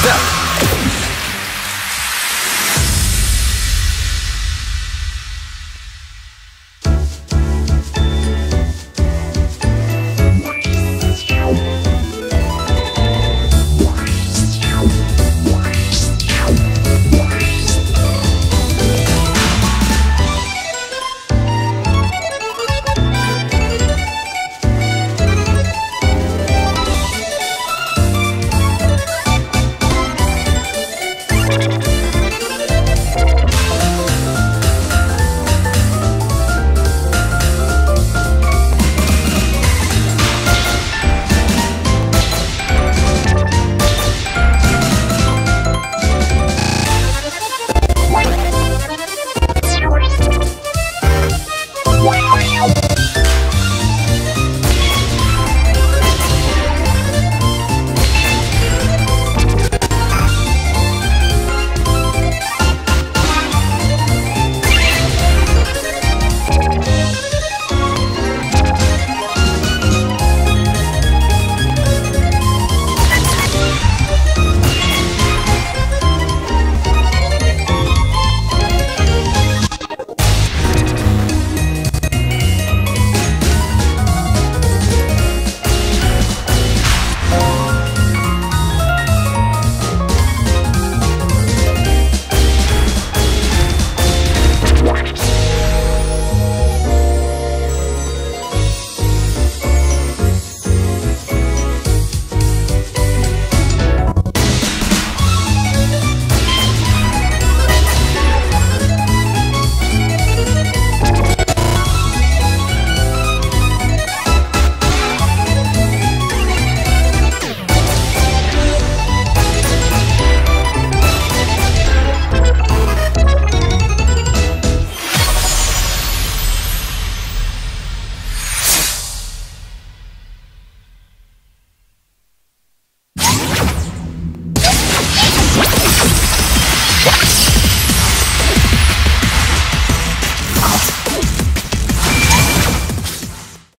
Step.